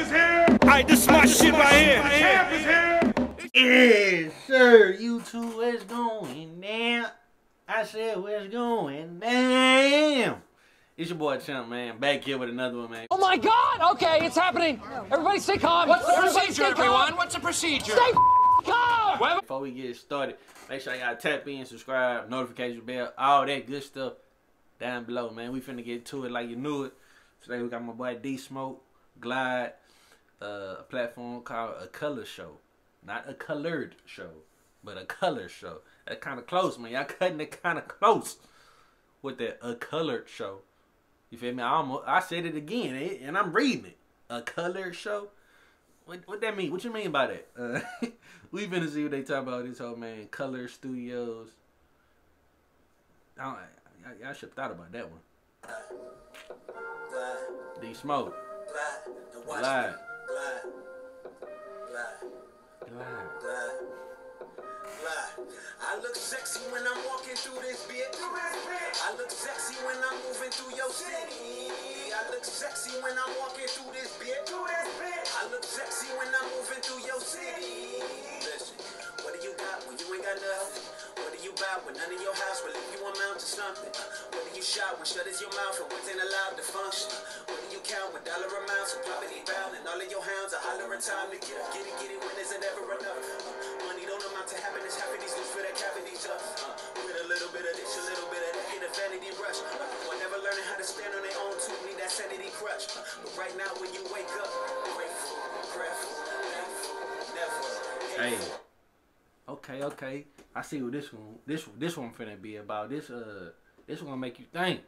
is here. Alright, this is my shit right here. Champ is here. Yes, sir. YouTube, what's going down? I said, what's going down? It's your boy Champ, man. Back here with another one, man. Oh my God! Okay, it's happening. Everybody stay calm. What's the Everybody procedure, stay calm. everyone? What's the procedure? Stay calm. Before we get started, make sure y'all tap in, subscribe, notification bell, all that good stuff down below, man. We finna get to it like you knew it. Today we got my boy D Smoke, Glide, uh, a platform called A Color Show. Not a colored show, but a color show. That's kind of close, man. Y'all cutting it kind of close with that A Colored Show. You feel me? I almost I said it again, eh, and I'm reading it. A colored show. What what that mean? What you mean by that? Uh, we finna see what they talk about this whole man. Color Studios. I don't, y'all, y'all should have thought about that one. D Smoke. Glide. Glide. I look sexy when I'm walking through this Buy when none of your house will if you amount to something? Do you shot when shut is your mouth and what's ain't allowed to function? Do you count with dollar amounts and property bound and all of your hounds are hollering time to get up, get it, get it when is it ever enough? Uh, money don't amount to happiness, half of for that cavities up. Uh, with a little bit of this, a little bit of that, get a vanity rush. Uh, one never learning how to stand on their own two, need that sanity crutch. Uh, but right now when you wake up, grateful, grateful, thankful, never. Hey. Okay, okay. I see what this one this this one finna be about. This uh this one make you think.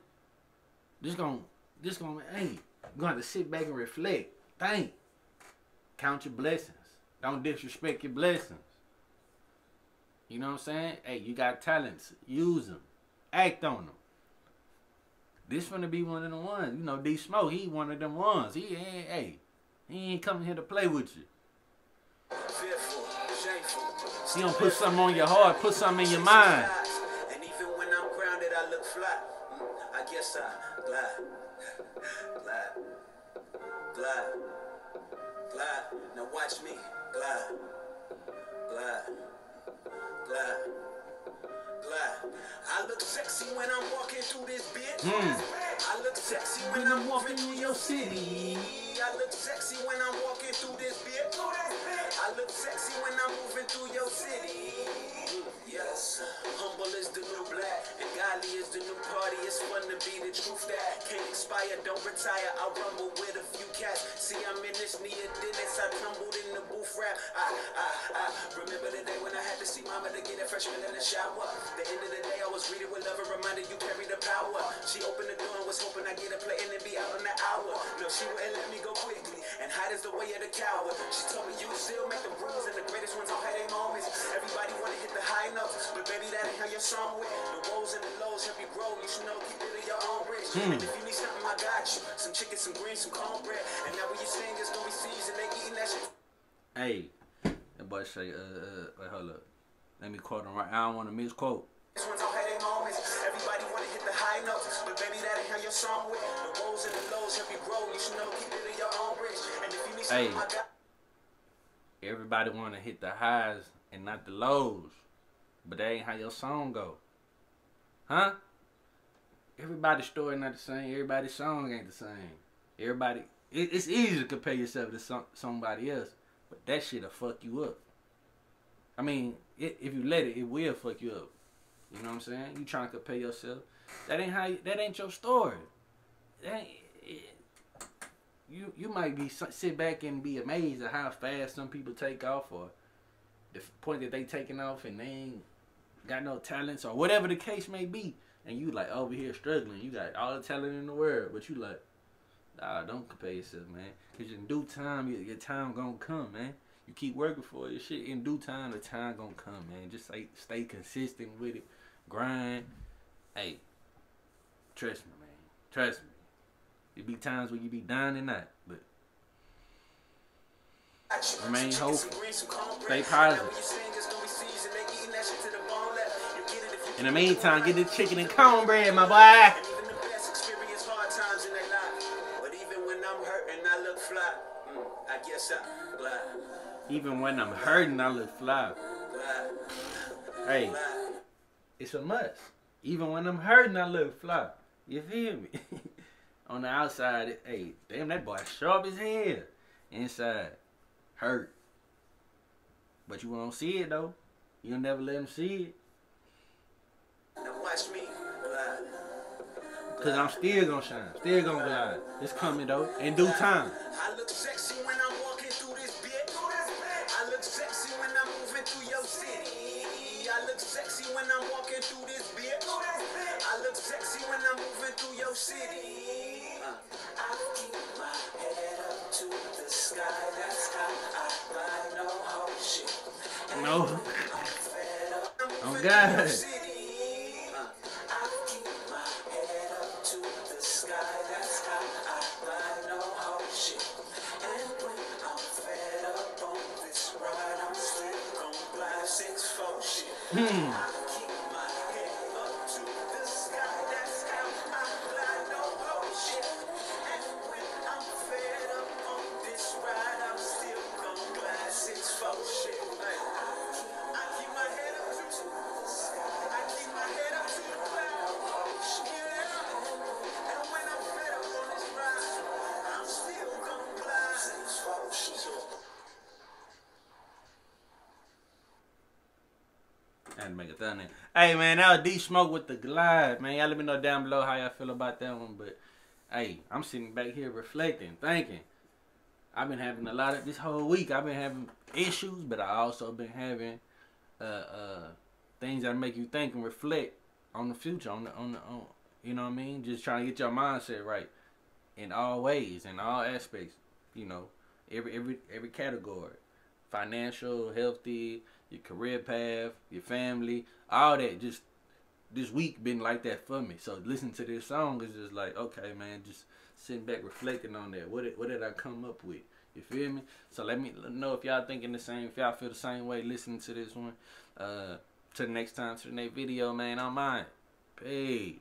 This gonna this gonna hey, gonna have to sit back and reflect. Think. Count your blessings. Don't disrespect your blessings. You know what I'm saying? Hey, you got talents. Use them. Act on them. This finna be one of the ones. You know, D Smoke, he one of them ones. He ain't hey, he ain't coming here to play with you. Fearful, shameful. Don't put something on your heart, put something in your mind. And even when I'm grounded, I look flat. Mm, I guess I glide, glide, glide, glide. Now watch me glide, glide, glide, glide. I look sexy when I'm walking through this bitch. I look sexy when I'm walking through your city. I look sexy when I'm walking sexy when I'm moving through your city. Yes, humble is the new black, and godly is the new party. It's fun to be the truth that can't expire, don't retire. I rumble with a few cats. See, I'm in this near Dennis. I tumbled in the booth rap. I, I, I remember the day when I had to see mama to get a freshman in the shower. The end of the day, I was greeted with love and reminded you carry the power. She opened the door and was hoping I'd get a play and then be out in the hour. No, she wouldn't let me is the way of the coward. She told me you still make the rules, and the greatest ones don't have their moments. Everybody wanna hit the high notes, but baby, that ain't how your song went. The woes and the lows help you grow. You should know, keep it in your own rich. And if you need something, I got you. Some chicken, some greens, some cornbread. And now when you sing, it's gonna be seasoned. They eating that shit. Hey, that boy say, uh, uh, wait, hold up. Let me quote him right. I don't want to misquote. This one's don't have their moments. Everybody wanna hit the high notes, but baby, that ain't how your song went. The woes and the lows help you grow. You should know, keep it in your own rich. And if you need something, Hey. Everybody want to hit the highs and not the lows, but that ain't how your song go, huh? Everybody's story not the same. Everybody's song ain't the same. Everybody, it, it's easy to compare yourself to some, somebody else, but that shit'll fuck you up. I mean, it, if you let it, it will fuck you up. You know what I'm saying? You trying to compare yourself. That ain't how. You, that ain't your story. That ain't. You you might be sit back and be amazed at how fast some people take off, or the point that they taking off and they ain't got no talents, or whatever the case may be. And you like over here struggling. You got all the talent in the world, but you like, nah, don't compare yourself, man. Cause in due time, your, your time gonna come, man. You keep working for it. Shit, in due time, the time gonna come, man. Just stay consistent with it. Grind. Hey, trust me, man. Trust me. It be times where you be dying and not, but. Remain hopeful. some greens, some cornbread. Stay positive. now when you sing, it's gonna be seasoned. They eating that shit to the bone left. You get it if you in the meantime, get the chicken and cornbread, my boy. Even the best experience hard times in their life. But even when I'm hurting, I look fly. Mm, I guess I glide, Even when I'm hurting, I look fly. Hey, it's a must. Even when I'm hurting, I look fly. You feel me? On the outside, hey, damn, that boy sharp as hell. Inside, hurt. But you won't see it though. You'll never let him see it. Now watch me glide. Cause I'm still gonna shine. Still gonna glide. It's coming though. In due time. I look sexy when I'm walking through this bit. I look sexy when I'm moving through your city. I look sexy when I'm walking through this bit. I look sexy when I'm moving through your city. No whole shit. No. I'm fed up. To the sky that's high I'm Oh, God. through To make a thumbnail. Hey man, that was D Smoke with the glide, man. Y'all let me know down below how y'all feel about that one. But hey, I'm sitting back here reflecting, thinking. I've been having a lot of this whole week. I've been having issues, but I also been having uh uh things that make you think and reflect on the future, on the on the on you know what I mean? Just trying to get your mindset right in all ways, in all aspects. You know, every every every category, financial, healthy, your career path, your family, all that. Just this week been like that for me. So listening to this song is just like, okay, man, just sitting back reflecting on that. What did, what did I come up with? You feel me? So let me know if y'all thinking the same, if y'all feel the same way listening to this one. Uh, to the next time, to the next video, man. I'm mine. Peace.